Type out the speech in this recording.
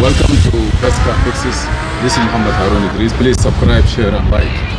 Welcome to Best Car Fixes. This is Muhammad Harun Idris. Please subscribe, share, and like.